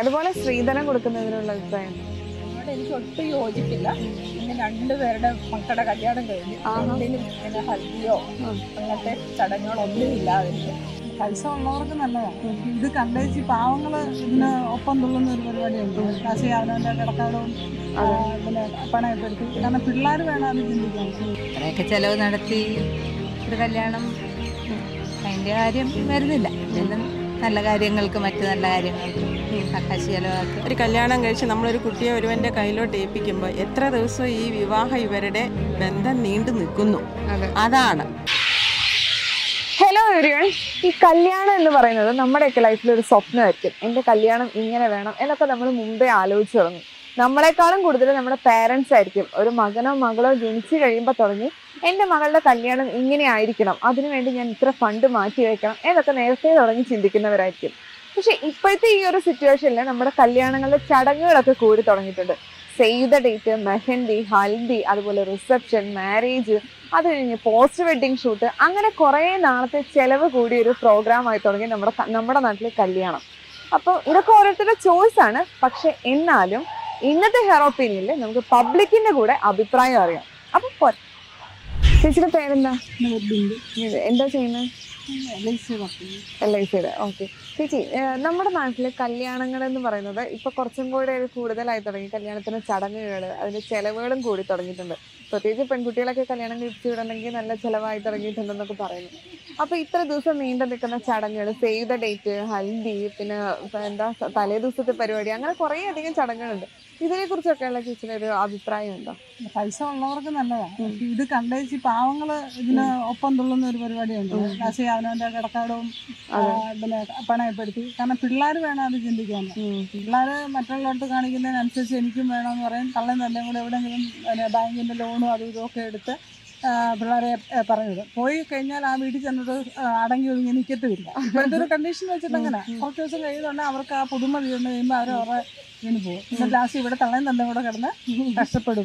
അതുപോലെ സ്ത്രീധനം കൊടുക്കുന്നതിനുള്ള അഭിപ്രായം? എനിക്ക് ഒട്ടും യോജിപ്പില്ല. പിന്നെ രണ്ടുപേരുടെ മക്കളുടെ കല്യാണം കഴിഞ്ഞു എന്തിനും പിന്നെ ഹൽദിയോ അങ്ങനത്തെ ചടങ്ങുകളൊന്നും ഇല്ലാതെ പൈസ ഉള്ളവർക്ക് നല്ലതാണ്. ഇത് കണ്ടേച്ച് പാവങ്ങൾ ഇതിന് ഒപ്പം തുള്ളുന്ന ഒരു പരിപാടിയുണ്ട്. കാശി അവനവന്റെ കിടക്കാടും പിന്നെ പണയപ്പെടുത്തി കാരണം പിള്ളേർ വേണം അത് ചിന്തിക്കാൻ. അത്രയൊക്കെ ചെലവ് നടത്തി ഒരു കല്യാണം അതിന്റെ കാര്യം വരുന്നില്ല. നല്ല കാര്യങ്ങൾക്ക് മറ്റു നല്ല കാര്യങ്ങൾക്ക് കാശ് ഒരു കല്യാണം കഴിച്ച് നമ്മളൊരു കുട്ടിയെ ഒരുവന്റെ കയ്യിലോട്ട് ഏൽപ്പിക്കുമ്പോൾ എത്ര ദിവസം ഈ വിവാഹം ഇവരുടെ ബന്ധം നീണ്ടു നിൽക്കുന്നു? അതാണ്. ഹലോ എവരിവൺ ഈ കല്യാണം എന്ന് പറയുന്നത് നമ്മുടെയൊക്കെ ലൈഫിൽ ഒരു സ്വപ്നമായിരിക്കും. എന്റെ കല്യാണം ഇങ്ങനെ വേണം എന്നൊക്കെ നമ്മൾ മുമ്പേ ആലോചിച്ച് തുടങ്ങും. നമ്മളെക്കാളും കൂടുതൽ നമ്മുടെ പേരൻസ് ആയിരിക്കും. ഒരു മകനോ മകളോ ജനിച്ചു കഴിയുമ്പോൾ തുടങ്ങി എന്റെ മകളുടെ കല്യാണം ഇങ്ങനെ ആയിരിക്കണം. അതിനുവേണ്ടി ഞാൻ ഇത്ര ഫണ്ട് മാറ്റി വയ്ക്കണം എന്നൊക്കെ നേരത്തെ തുടങ്ങി ചിന്തിക്കുന്നവരായിരിക്കും. പക്ഷേ ഇപ്പോഴത്തെ ഈ ഒരു സിറ്റുവേഷനിൽ നമ്മുടെ കല്യാണങ്ങളുടെ ചടങ്ങുകളൊക്കെ കൂടി തുടങ്ങിയിട്ടുണ്ട്. Save the date mehndi haldi അതുപോലെ റിസപ്ഷൻ മാരേജ് അത് കഴിഞ്ഞ് പോസ്റ്റ് വെഡിങ് ഷൂട്ട് അങ്ങനെ കുറേ നാളത്തെ ചിലവ് കൂടിയ ഒരു പ്രോഗ്രാമായി തുടങ്ങി നമ്മുടെ നമ്മുടെ നാട്ടിലെ കല്യാണം. അപ്പോൾ ഇതൊക്കെ ഓരോരുത്തരുടെ ചോയ്സാണ് പക്ഷെ എന്നാലും ഇന്നത്തെ ഹെയർ ഒപ്പീനിയനിൽ നമുക്ക് പബ്ലിക്കിന്റെ കൂടെ അഭിപ്രായം അറിയാം. അപ്പൊ പോരെ ചേച്ചിയുടെ പേരെന്താ? എന്താ ചെയ്യുന്നത് എൽ ഐ സിയുടെ ഓക്കെ ചേച്ചി നമ്മുടെ നാട്ടിലെ കല്യാണങ്ങൾ എന്ന് പറയുന്നത് ഇപ്പൊ കുറച്ചും കൂടെ കൂടുതലായി തുടങ്ങി. കല്യാണത്തിന് ചടങ്ങുകൾ അതിന്റെ ചെലവുകളും കൂടി തുടങ്ങിയിട്ടുണ്ട്. പ്രത്യേകിച്ച് പെൺകുട്ടികളൊക്കെ കല്യാണം കഴിച്ചു വിടണമെങ്കിൽ നല്ല ചെലവായി തുടങ്ങിയിട്ടുണ്ടെന്നൊക്കെ പറയുന്നു. അപ്പൊ ഇത്ര ദിവസം നീണ്ടു നിൽക്കുന്ന ചടങ്ങുകൾ സേവ് ദ ഡേറ്റ് ഹൽദി പിന്നെ എന്താ തലേ ദിവസത്തെ പരിപാടി അങ്ങനെ കുറേ അധികം ചടങ്ങുകളുണ്ട്. ഇതിനെ കുറിച്ചൊക്കെയുള്ള ചേച്ചിയുടെ ഒരു അഭിപ്രായം എന്താ പൈസ ഉള്ളവർക്ക് നല്ലതാണ് ഇത് കണ്ടേച്ച് പാവങ്ങൾ ഇതിന് ഒപ്പം തുള്ളുന്ന ഒരു പരിപാടിയുണ്ട്. കാശി അവനവന്റെ കിടക്കാടും പിന്നെ പണയപ്പെടുത്തി. കാരണം പിള്ളേർ വേണം അത് ചിന്തിക്കാൻ. പിള്ളേർ മറ്റുള്ളവർക്ക് കാണിക്കുന്നതിനനുസരിച്ച് എനിക്കും വേണമെന്ന് പറയും കള്ളൻ തന്നെ കൂടെ എവിടെയെങ്കിലും ബാങ്കിന്റെ ബാങ്കിന്റെ ലോണും അതും ഇതും ഒക്കെ എടുത്ത് പിള്ളേരെ പറയുന്നത്. പറഞ്ഞത് പോയി കഴിഞ്ഞാൽ ആ വീട്ടിൽ ചെന്നിട്ട് അടങ്ങി ഒതുങ്ങി നിൽക്കത്തുമില്ല ഇപ്പോഴത്തെ ഒരു കണ്ടീഷൻ വെച്ചിട്ട് അങ്ങനെ. കുറച്ച് ദിവസം കഴിയുന്നുണ്ടെങ്കിൽ അവർക്ക് ആ പുതുമ തീർന്നു കഴിയുമ്പോൾ അവർ അവരെ വീണ് പോകും. പിന്നെ ലാസ്റ്റ് ഇവിടെ തള്ളയും തന്നെ കൂടെ കിടന്ന് കഷ്ടപ്പെടും.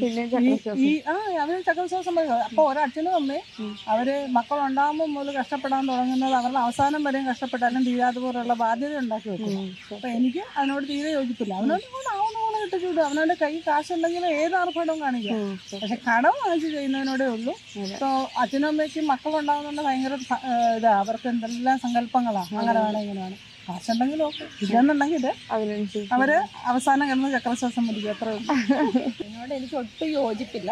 ഈ- ആ അവർ ചക്രശ്വാസം പറയുന്നത് അപ്പൊ ഒരച്ഛനും അമ്മയും അവർ മക്കളുണ്ടാകുമ്പോൾ മുതൽ കഷ്ടപ്പെടാൻ തുടങ്ങുന്നത് അവരുടെ അവസാനം വരെയും കഷ്ടപ്പെട്ടാലും തീരാതെ പോലുള്ള ബാധ്യത ഉണ്ടാക്കി വെക്കും അപ്പൊ എനിക്ക് അതിനോട് തീരെ യോജിപ്പില്ല. അവനോട് ആവുന്ന. പോലെ ചൂട്. അവനവന്റെ കൈ കാശുണ്ടെങ്കിൽ ഏത് ആർഭാടവും കാണിക്കാം. പക്ഷെ കടം വാങ്ങിച്ച് ചെയ്യുന്നതിനോടേ ഉള്ളൂ. സോ അച്ഛനും അമ്മയ്ക്കും മക്കളുണ്ടാകുന്നുണ്ട് ഭയങ്കര ഇതാ അവർക്ക് എന്തെല്ലാം സങ്കല്പങ്ങളാണ് അങ്ങനെ വേണം ഇങ്ങനെ വേണം കാശുണ്ടെങ്കിലും ഓക്കെ. ഇല്ലെന്നുണ്ടെങ്കിൽ അതിനനുസരിച്ച് അവർ അവസാനം കിടന്ന് ചക്രശ്വാസം പിടിക്കും. അത്ര എന്നോട് എനിക്ക് ഒട്ടും യോജിപ്പില്ല.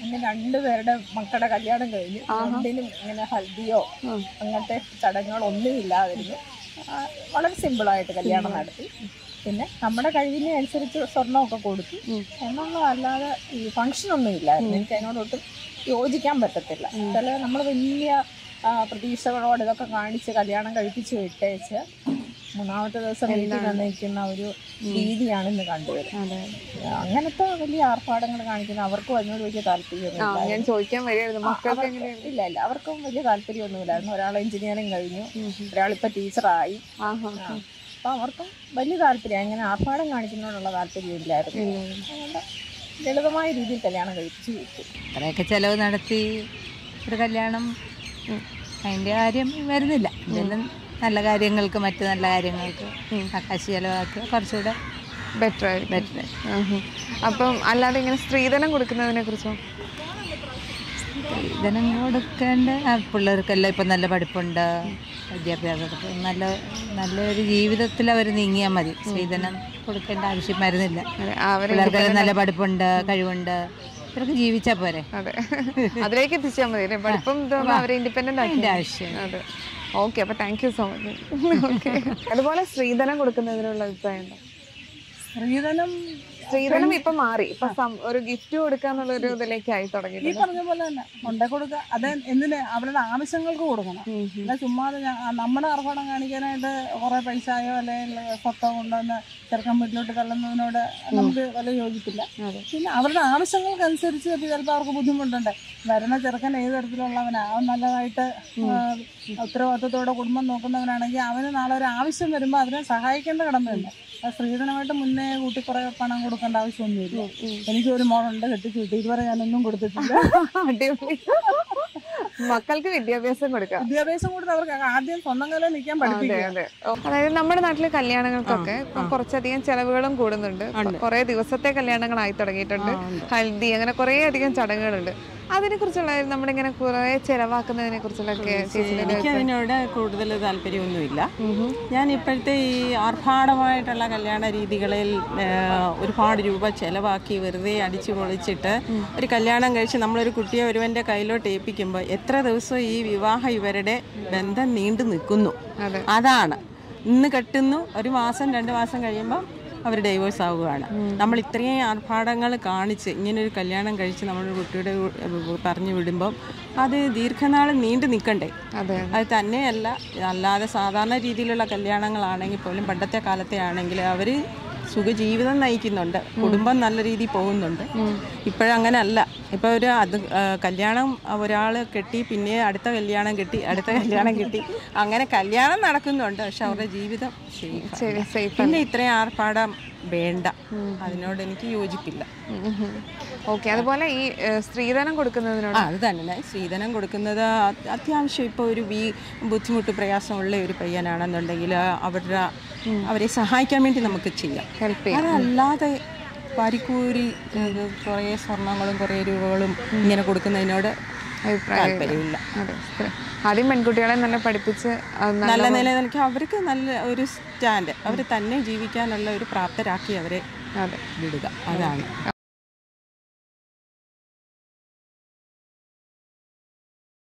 പിന്നെ രണ്ടുപേരുടെ മക്കളുടെ കല്യാണം കഴിഞ്ഞ് രണ്ടിനും ഇങ്ങനെ ഹൽദിയോ അങ്ങനത്തെ ചടങ്ങുകളൊന്നും ഇല്ലാതിരുന്നു വളരെ സിമ്പിളായിട്ട് കല്യാണം നടത്തി. പിന്നെ നമ്മുടെ കഴിവിനെ അനുസരിച്ച് സ്വർണമൊക്കെ കൊടുത്തു. എന്നൊന്നും അല്ലാതെ ഈ ഫങ്ഷനൊന്നും ഇല്ലായിരുന്നു. എനിക്ക് അതിനോടൊട്ടും യോജിക്കാൻ പറ്റത്തില്ല. ചില നമ്മൾ വലിയ പ്രതീക്ഷകളോട് ഇതൊക്കെ കാണിച്ച് കല്യാണം കഴിപ്പിച്ച് വിട്ടേച്ച് മൂന്നാമത്തെ ദിവസം വീട്ടിൽ വന്നിരിക്കുന്ന ഒരു രീതിയാണ് ഇന്ന് കണ്ടുവരുന്നത്. അങ്ങനത്തെ വലിയ ആർഭാടങ്ങൾ കാണിക്കുന്ന അവർക്കും അതിനോട് വലിയ ആ താല്പര്യമൊന്നും ഞാൻ ചോദിക്കാൻ വരികയായിരുന്നു. ഇല്ല ഇല്ല അവർക്കും വലിയ താല്പര്യമൊന്നുമില്ലായിരുന്നു ഒരാൾ എഞ്ചിനീയറിംഗ് കഴിഞ്ഞു. ഒരാളിപ്പോൾ ടീച്ചറായി. ആഹാ അപ്പോൾ അവർക്കും വലിയ താല്പര്യം. അങ്ങനെ ആർഭാടം കാണിക്കുന്നതിനുള്ള താല്പര്യമില്ലായിരുന്നു. അതുകൊണ്ട് ലളിതമായ രീതിയിൽ കല്യാണം കഴിപ്പിച്ച് വിട്ടു. അത്രയൊക്കെ ചിലവ് നടത്തി ഒരു കല്യാണം. അതിന്റെ കാര്യം വരുന്നില്ല. എന്തെങ്കിലും നല്ല കാര്യങ്ങൾക്ക് മറ്റു നല്ല കാര്യങ്ങൾക്ക് കാശ് ചിലവാക്കുക കുറച്ചുകൂടെ ബെറ്റർ ബെറ്റർ അപ്പം അല്ലാതെ ഇങ്ങനെ സ്ത്രീധനം കൊടുക്കുന്നതിനെ കുറിച്ചോ? സ്ത്രീധനം കൊടുക്കേണ്ട ആ പിള്ളേർക്കെല്ലാം ഇപ്പം നല്ല പഠിപ്പുണ്ട്. വിദ്യാഭ്യാസത്തിൽ നല്ല നല്ലൊരു ജീവിതത്തിൽ അവർ നീങ്ങിയാൽ മതി. സ്ത്രീധനം കൊടുക്കേണ്ട ആവശ്യം വരുന്നില്ല. അവരെ നല്ല പഠിപ്പുണ്ട് കഴിവുണ്ട്. ഇവർക്ക് ജീവിച്ചാ പോരെ. അതെ. അതിലേക്ക് എത്തിച്ചാൽ മതി പഠിപ്പം അവരെ ഇൻഡിപെൻഡന്റ് ആക്കി. ആവശ്യം. അതെ. ഓക്കെ അപ്പൊ thank you so much okay അതുപോലെ സ്ത്രീധനം കൊടുക്കുന്നതിനുള്ള അഭിപ്രായം സ്ത്രീധനം സ്ത്രീധനം ഇപ്പൊ മാറി. ഇപ്പൊ ഒരു ഗിഫ്റ്റ് കൊടുക്കാന്നുള്ള ഒരു ഇതിലേക്ക് ആയി ഈ പറഞ്ഞ പോലെ തന്നെ കൊണ്ടേ കൊടുക്കുക അത് എന്തിന്? അവരുടെ ആവശ്യങ്ങൾക്ക് കൊടുക്കണം. അല്ല ചുമ്മാതെ നമ്മുടെ അർഹണം കാണിക്കാനായിട്ട് കുറെ പൈസയോ അല്ലെങ്കിൽ സ്വത്തോ കൊണ്ടുവന്ന് ചെറുക്കൻ വീട്ടിലോട്ട് തള്ളുന്നതിനോട് നമുക്ക് വല്ല യോജിപ്പില്ല. പിന്നെ അവരുടെ ആവശ്യങ്ങൾക്കനുസരിച്ച് ചിലപ്പോൾ അവർക്ക് ബുദ്ധിമുട്ടുണ്ട്. വരുന്ന ചെറുക്കൻ ഏത് തരത്തിലുള്ളവനാ? അവൻ നല്ലതായിട്ട് ഉത്തരവാദിത്വത്തോടെ ഉത്തരവാദിത്തത്തോടെ കുടുംബം നോക്കുന്നവനാണെങ്കിൽ അവന് നാളെ ഒരു ആവശ്യം വരുമ്പോൾ അതിനെ സഹായിക്കേണ്ട കടമയുണ്ട്. സ്ത്രീധനമായിട്ട് മുന്നേ കൂട്ടി കുറെ പണം കൊടുക്കേണ്ട ആവശ്യമൊന്നുമില്ല. എനിക്ക് ഒരു മോളുണ്ട് കെട്ടിച്ചു വിട്ടു ഇതുവരെ ഞാനൊന്നും കൊടുത്തിട്ടില്ല. മക്കൾക്ക് വിദ്യാഭ്യാസം കൊടുക്കാം. വിദ്യാഭ്യാസം കൊടുത്ത് അവർക്ക് ആദ്യം സ്വന്തം കാലം നിൽക്കാൻ പഠിപ്പിക്കുക. അതായത് നമ്മുടെ നാട്ടിലെ കല്യാണങ്ങൾക്കൊക്കെ ഇപ്പൊ കുറച്ചധികം ചെലവുകളും കൂടുന്നുണ്ട്. കുറെ ദിവസത്തെ കല്യാണങ്ങളായി തുടങ്ങിയിട്ടുണ്ട്. ഹൽദി അങ്ങനെ കുറെ അധികം ചടങ്ങുകളുണ്ട്. അതിനെ കുറിച്ചുള്ള നമ്മളിങ്ങനെ കുറേ ചിലവാക്കുന്നതിനെ കുറിച്ചുള്ളൊക്കെ എനിക്ക് അതിനോട് കൂടുതൽ താല്പര്യമൊന്നുമില്ല. ഞാൻ ഇപ്പോഴത്തെ ഈ ആർഭാടമായിട്ടുള്ള കല്യാണ രീതികളിൽ ഒരുപാട് രൂപ ചിലവാക്കി വെറുതെ അടിച്ചു പൊളിച്ചിട്ട് ഒരു കല്യാണം കഴിച്ച് നമ്മളൊരു കുട്ടിയെ ഒരുവന്റെ കയ്യിലോട്ട് ഏൽപ്പിക്കുമ്പോൾ എത്ര ദിവസം ഈ വിവാഹ ഇവരുടെ ബന്ധം നീണ്ടു നിൽക്കുന്നു. അതാണ്. ഇന്ന് കെട്ടുന്നു ഒരു മാസം രണ്ട് മാസം കഴിയുമ്പോൾ അവർ ഡൈവേഴ്സ് ആവുകയാണ്. നമ്മൾ ഇത്രയും ആർഭാടങ്ങൾ കാണിച്ച് ഇങ്ങനൊരു കല്യാണം കഴിച്ച് നമ്മുടെ കുട്ടിയുടെ പറഞ്ഞു വിടുമ്പം അത് ദീർഘനാൾ നീണ്ടു നിൽക്കണ്ടേ? അതെ. അത് തന്നെയല്ല അല്ലാതെ സാധാരണ രീതിയിലുള്ള കല്യാണങ്ങളാണെങ്കിൽ പോലും പണ്ടത്തെ കാലത്തെ ആണെങ്കിൽ അവർ സുഖജീവിതം നയിക്കുന്നുണ്ട്. കുടുംബം നല്ല രീതിയിൽ പോകുന്നുണ്ട്. ഇപ്പോഴങ്ങനെ അല്ല ഇപ്പോൾ ഒരു അത് കല്യാണം ഒരാൾ കെട്ടി പിന്നെ അടുത്ത കല്യാണം കെട്ടി അടുത്ത കല്യാണം കെട്ടി അങ്ങനെ കല്യാണം നടക്കുന്നുണ്ട്. പക്ഷെ അവരുടെ ജീവിതം പിന്നെ ഇത്രയും ആർഭാടം വേണ്ട. അതിനോട് എനിക്ക് യോജിപ്പില്ല. ഓക്കെ അതുപോലെ ഈ സ്ത്രീധനം കൊടുക്കുന്നതിനോട് അത് തന്നെ സ്ത്രീധനം കൊടുക്കുന്നത് അത് അത്യാവശ്യം ഇപ്പോൾ ഒരു വീ ബുദ്ധിമുട്ട് പ്രയാസമുള്ള ഒരു പയ്യനാണെന്നുണ്ടെങ്കിൽ അവരുടെ അവരെ സഹായിക്കാൻ വേണ്ടി നമുക്ക് ചെയ്യാം. ഹെൽപ്പ് ചെയ്യാം. അതല്ലാതെ പരിക്കൂരി കുറേ സ്വർണങ്ങളും കുറേ രൂപകളും ഇങ്ങനെ കൊടുക്കുന്നതിനോട് അഭിപ്രായം താല്പര്യമില്ല. ആദ്യം പെൺകുട്ടികളെ നല്ല പഠിപ്പിച്ച് നല്ല നിലനിൽക്ക്. അവർക്ക് നല്ല ഒരു സ്റ്റാൻഡ്. അവർ തന്നെ ജീവിക്കാനുള്ള ഒരു പ്രാപ്തരാക്കി അവരെ വിടുക. അതാണ്.